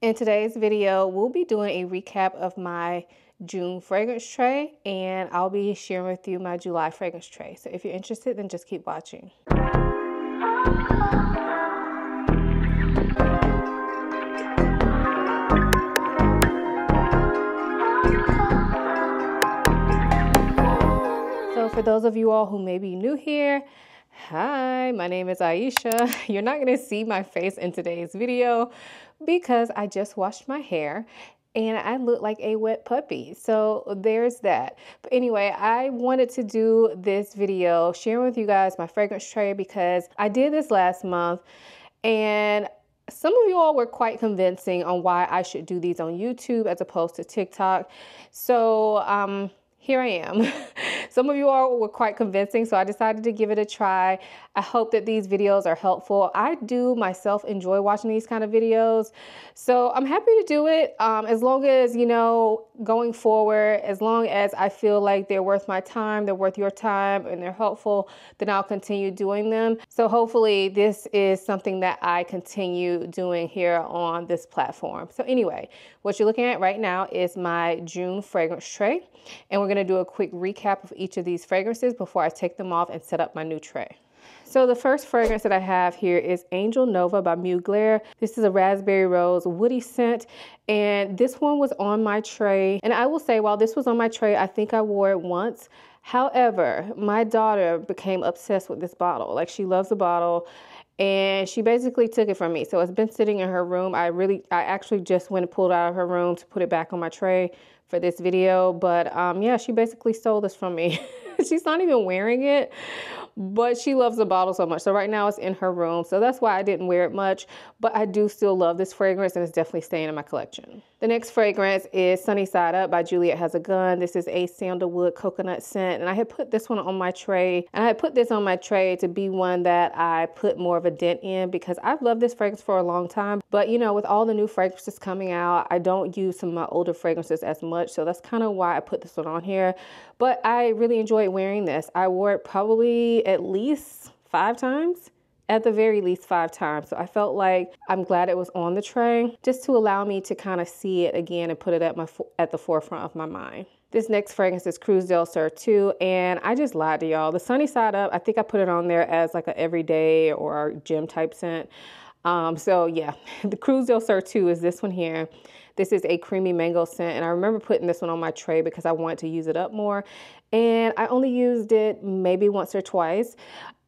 In today's video, we'll be doing a recap of my June fragrance tray and I'll be sharing with you my July fragrance tray. So if you're interested, then just keep watching. So for those of you all who may be new here, Hi, my name is Ayesha. You're not going to see my face in today's video because I just washed my hair and I look like a wet puppy. So there's that. But anyway, I wanted to do this video sharing with you guys my fragrance tray because I did this last month and some of you all were quite convincing on why I should do these on YouTube as opposed to TikTok. So um, here I am. Some of you all were quite convincing, so I decided to give it a try. I hope that these videos are helpful. I do myself enjoy watching these kind of videos, so I'm happy to do it um, as long as, you know, going forward, as long as I feel like they're worth my time, they're worth your time, and they're helpful, then I'll continue doing them. So hopefully this is something that I continue doing here on this platform. So anyway, what you're looking at right now is my June fragrance tray, and we're gonna do a quick recap of each of these fragrances before I take them off and set up my new tray. So the first fragrance that I have here is Angel Nova by Mugler. This is a raspberry rose woody scent and this one was on my tray. And I will say while this was on my tray, I think I wore it once. However, my daughter became obsessed with this bottle. Like she loves the bottle and she basically took it from me. So it's been sitting in her room. I really, I actually just went and pulled out of her room to put it back on my tray for this video. But um, yeah, she basically stole this from me. She's not even wearing it, but she loves the bottle so much. So right now it's in her room. So that's why I didn't wear it much, but I do still love this fragrance and it's definitely staying in my collection. The next fragrance is Sunny Side Up by Juliette Has a Gun. This is a sandalwood coconut scent and I had put this one on my tray and I had put this on my tray to be one that I put more of a dent in because I've loved this fragrance for a long time. But you know, with all the new fragrances coming out, I don't use some of my older fragrances as much. So that's kind of why I put this one on here. But I really enjoyed wearing this. I wore it probably at least five times at the very least five times. So I felt like I'm glad it was on the tray just to allow me to kind of see it again and put it at my at the forefront of my mind. This next fragrance is Cruz del Sur 2, and I just lied to y'all. The Sunny Side Up, I think I put it on there as like an everyday or gym type scent. Um, so yeah, the Cruz del Sur 2 is this one here. This is a creamy mango scent, and I remember putting this one on my tray because I wanted to use it up more. And I only used it maybe once or twice,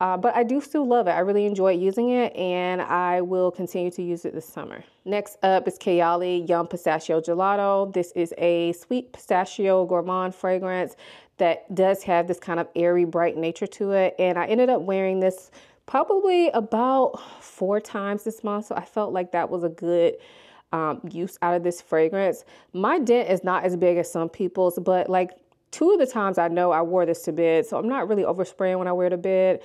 uh, but I do still love it. I really enjoy using it, and I will continue to use it this summer. Next up is Kayali Yum Pistachio Gelato. This is a sweet pistachio gourmand fragrance that does have this kind of airy, bright nature to it. And I ended up wearing this probably about four times this month, so I felt like that was a good um, use out of this fragrance. My dent is not as big as some people's, but like two of the times I know I wore this to bed, so I'm not really overspraying when I wear it to bed.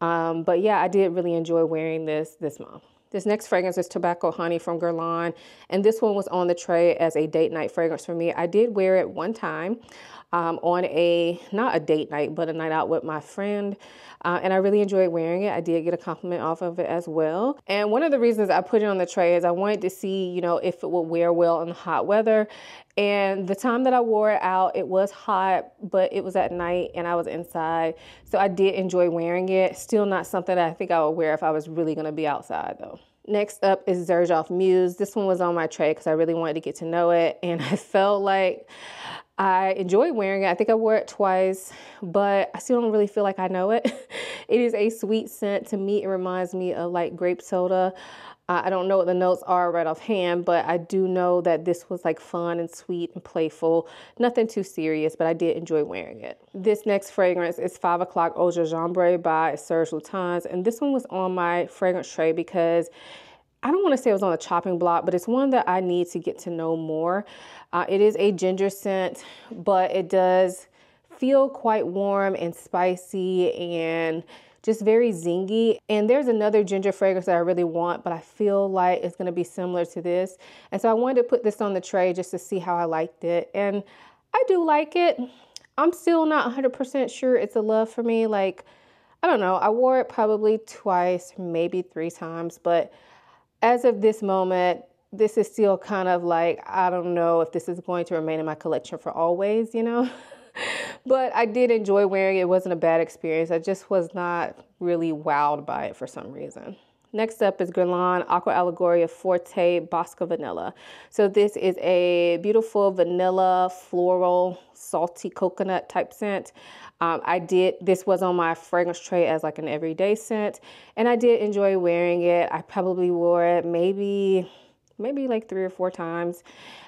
Um, but yeah, I did really enjoy wearing this this month. This next fragrance is Tobacco Honey from Guerlain, and this one was on the tray as a date night fragrance for me. I did wear it one time um, on a, not a date night, but a night out with my friend. Uh, and I really enjoyed wearing it. I did get a compliment off of it as well. And one of the reasons I put it on the tray is I wanted to see, you know, if it would wear well in hot weather. And the time that I wore it out, it was hot, but it was at night and I was inside. So I did enjoy wearing it. Still not something that I think I would wear if I was really gonna be outside though. Next up is Xerjoff Muse. This one was on my tray because I really wanted to get to know it. And I felt like I enjoy wearing it. I think I wore it twice, but I still don't really feel like I know it. it is a sweet scent. To me, it reminds me of like grape soda. Uh, I don't know what the notes are right offhand, but I do know that this was like fun and sweet and playful. Nothing too serious, but I did enjoy wearing it. This next fragrance is 5 o'clock Au Gingembre by Serge Lutens. And this one was on my fragrance tray because I don't want to say it was on the chopping block, but it's one that I need to get to know more. Uh, it is a ginger scent, but it does feel quite warm and spicy and just very zingy. And there's another ginger fragrance that I really want, but I feel like it's going to be similar to this. And so I wanted to put this on the tray just to see how I liked it. And I do like it. I'm still not 100% sure it's a love for me. Like, I don't know. I wore it probably twice, maybe three times, but as of this moment, this is still kind of like, I don't know if this is going to remain in my collection for always, you know? but I did enjoy wearing it. It wasn't a bad experience. I just was not really wowed by it for some reason. Next up is Guerlain Aqua Allegoria Forte Bosca Vanilla. So this is a beautiful vanilla, floral, salty coconut type scent. Um, I did, this was on my fragrance tray as like an everyday scent, and I did enjoy wearing it. I probably wore it maybe maybe like three or four times.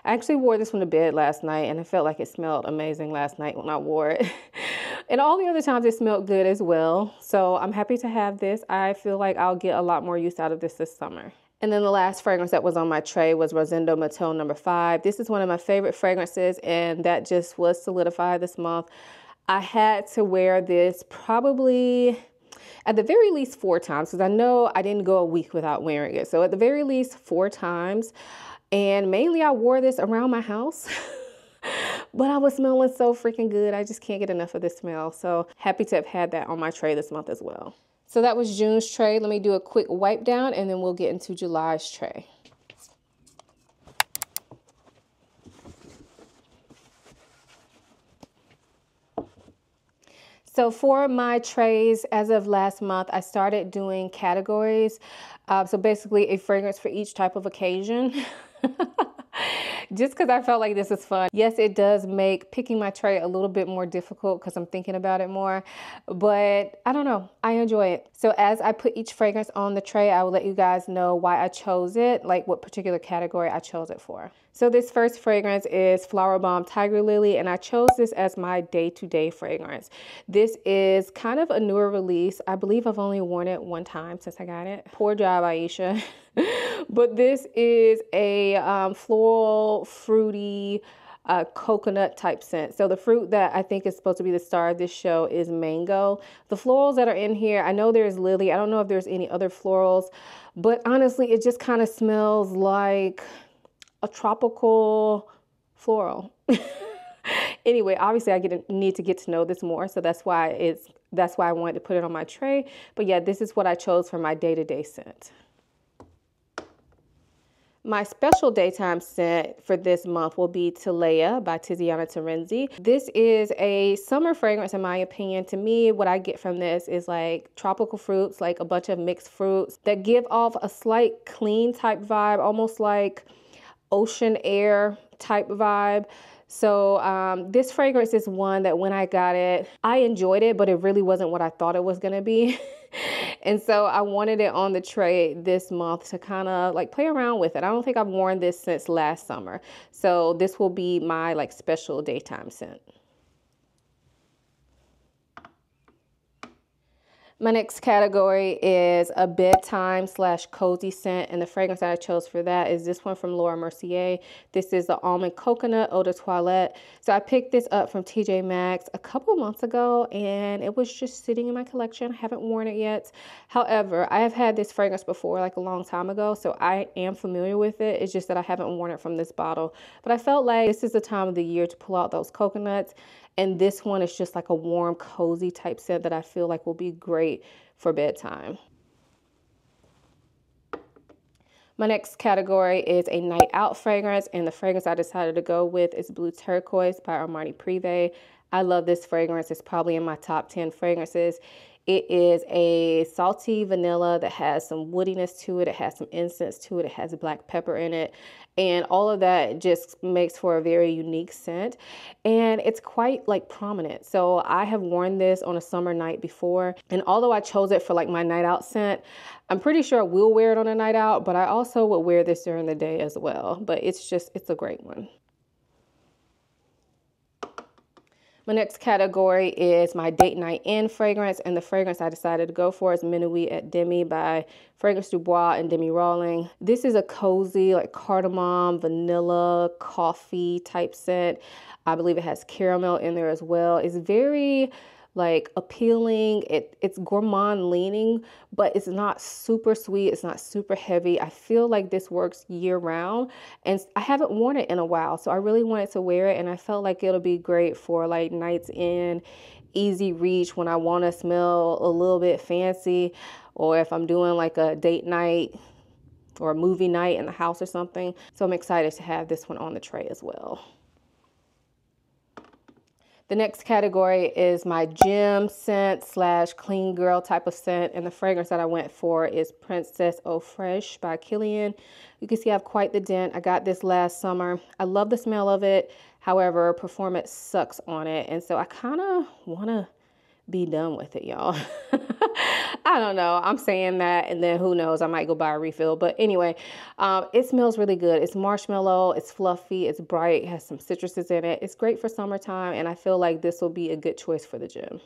I actually wore this one to bed last night and I felt like it smelled amazing last night when I wore it. and all the other times it smelled good as well. So I'm happy to have this. I feel like I'll get a lot more use out of this this summer. And then the last fragrance that was on my tray was Rosendo Mateu number five. This is one of my favorite fragrances and that just was solidified this month. I had to wear this probably at the very least four times because I know I didn't go a week without wearing it. So at the very least four times. And mainly I wore this around my house. but I was smelling so freaking good. I just can't get enough of this smell. So happy to have had that on my tray this month as well. So that was June's tray. Let me do a quick wipe down and then we'll get into July's tray. So for my trays, as of last month, I started doing categories. Uh, so basically a fragrance for each type of occasion. just because I felt like this is fun. Yes, it does make picking my tray a little bit more difficult because I'm thinking about it more, but I don't know. I enjoy it. So as I put each fragrance on the tray, I will let you guys know why I chose it, like what particular category I chose it for. So this first fragrance is Flowerbomb Tiger Lily, and I chose this as my day-to-day -day fragrance. This is kind of a newer release. I believe I've only worn it one time since I got it. Poor job, Ayesha. but this is a um, floral, fruity, uh, coconut type scent. So the fruit that I think is supposed to be the star of this show is mango. The florals that are in here, I know there's lily. I don't know if there's any other florals, but honestly, it just kind of smells like a tropical floral. anyway, obviously I get need to get to know this more, so that's why it's that's why I wanted to put it on my tray. But yeah, this is what I chose for my day-to-day -day scent. My special daytime scent for this month will be Telea by Tiziana Terenzi. This is a summer fragrance in my opinion. To me, what I get from this is like tropical fruits, like a bunch of mixed fruits that give off a slight clean type vibe, almost like ocean air type vibe. So um, this fragrance is one that when I got it, I enjoyed it, but it really wasn't what I thought it was gonna be. and so I wanted it on the tray this month to kind of like play around with it. I don't think I've worn this since last summer. So this will be my like special daytime scent. My next category is a bedtime slash cozy scent, and the fragrance that I chose for that is this one from Laura Mercier. This is the Almond Coconut Eau de Toilette. So I picked this up from TJ Maxx a couple months ago, and it was just sitting in my collection. I haven't worn it yet. However, I have had this fragrance before, like a long time ago, so I am familiar with it. It's just that I haven't worn it from this bottle. But I felt like this is the time of the year to pull out those coconuts and this one is just like a warm, cozy type scent that I feel like will be great for bedtime. My next category is a night out fragrance, and the fragrance I decided to go with is Bleu Turquoise by Armani Privé. I love this fragrance. It's probably in my top 10 fragrances. It is a salty vanilla that has some woodiness to it. It has some incense to it. It has black pepper in it. And all of that just makes for a very unique scent. And it's quite like prominent. So I have worn this on a summer night before. And although I chose it for like my night out scent, I'm pretty sure I will wear it on a night out, but I also would wear this during the day as well. But it's just, it's a great one. My next category is my date night in fragrance, and the fragrance I decided to go for is Minuit et Demi by Fragrance Du Bois and Demi Rawling. This is a cozy, like cardamom, vanilla, coffee type scent. I believe it has caramel in there as well. It's very like appealing. It it's gourmand leaning, but it's not super sweet. It's not super heavy. I feel like this works year round, and I haven't worn it in a while, so I really wanted to wear it, and I felt like it'll be great for like nights in, easy reach when I want to smell a little bit fancy, or if I'm doing like a date night or a movie night in the house or something. So I'm excited to have this one on the tray as well. The next category is my gym scent slash clean girl type of scent. And the fragrance that I went for is Princess Eau Fraiche by Kilian. You can see I have quite the dent. I got this last summer. I love the smell of it. However, performance sucks on it. And so I kind of want to be done with it, y'all. I don't know. I'm saying that, and then who knows? I might go buy a refill. But anyway, um, it smells really good. It's marshmallow, it's fluffy, it's bright, it has some citruses in it. It's great for summertime, and I feel like this will be a good choice for the gym.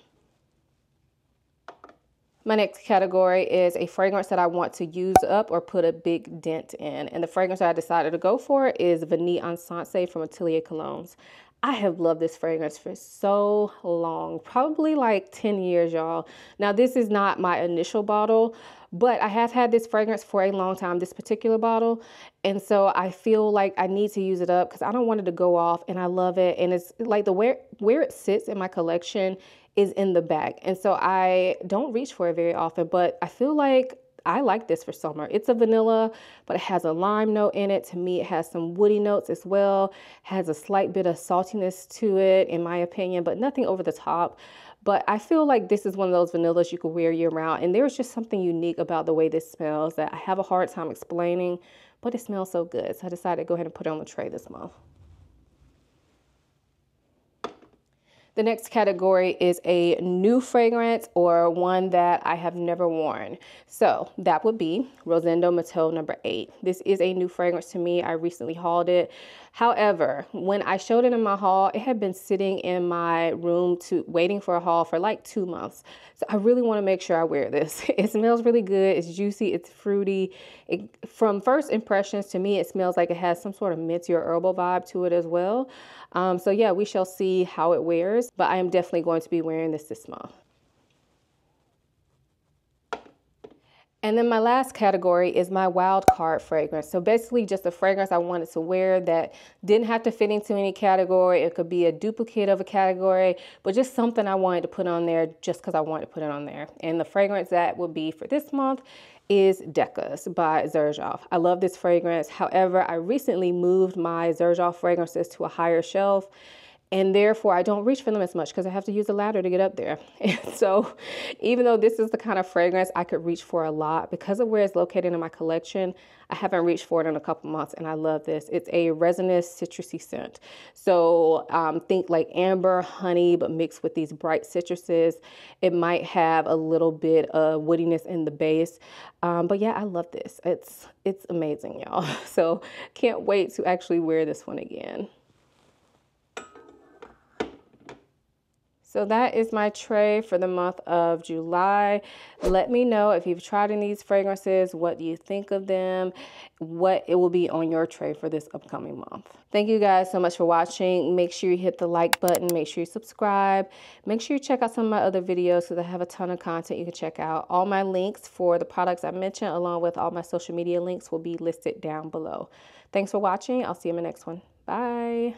My next category is a fragrance that I want to use up or put a big dent in. And the fragrance that I decided to go for is Vanille Insensée from Atelier Colognes. I have loved this fragrance for so long, probably like 10 years, y'all. Now, this is not my initial bottle, but I have had this fragrance for a long time, this particular bottle. And so I feel like I need to use it up because I don't want it to go off and I love it. And it's like the where, where it sits in my collection is in the back. And so I don't reach for it very often, but I feel like I like this for summer. It's a vanilla, but it has a lime note in it. To me, it has some woody notes as well. Has a slight bit of saltiness to it, in my opinion, but nothing over the top. But I feel like this is one of those vanillas you can wear year round. And there's just something unique about the way this smells that I have a hard time explaining, but it smells so good. So I decided to go ahead and put it on the tray this month. The next category is a new fragrance or one that I have never worn. So that would be Rosendo Mateu number eight. This is a new fragrance to me. I recently hauled it. However, when I showed it in my haul, it had been sitting in my room to waiting for a haul for like two months. So I really want to make sure I wear this. It smells really good. It's juicy. It's fruity. It, from first impressions to me, it smells like it has some sort of minty or herbal vibe to it as well. Um, so yeah, we shall see how it wears, but I am definitely going to be wearing this this month. And then my last category is my wild card fragrance. So basically just a fragrance I wanted to wear that didn't have to fit into any category. It could be a duplicate of a category, but just something I wanted to put on there just because I wanted to put it on there. And the fragrance that would be for this month is Decas by Xerjoff. I love this fragrance. However, I recently moved my Xerjoff fragrances to a higher shelf and therefore I don't reach for them as much because I have to use a ladder to get up there. And so even though this is the kind of fragrance I could reach for a lot, because of where it's located in my collection, I haven't reached for it in a couple months and I love this. It's a resinous citrusy scent. So um, think like amber, honey, but mixed with these bright citruses. It might have a little bit of woodiness in the base. Um, but yeah, I love this. It's, it's amazing, y'all. So can't wait to actually wear this one again. So that is my tray for the month of July. Let me know if you've tried any these fragrances, what do you think of them, what it will be on your tray for this upcoming month. Thank you guys so much for watching. Make sure you hit the like button, make sure you subscribe. Make sure you check out some of my other videos because I have a ton of content you can check out. All my links for the products I mentioned along with all my social media links will be listed down below. Thanks for watching. I'll see you in the next one. Bye.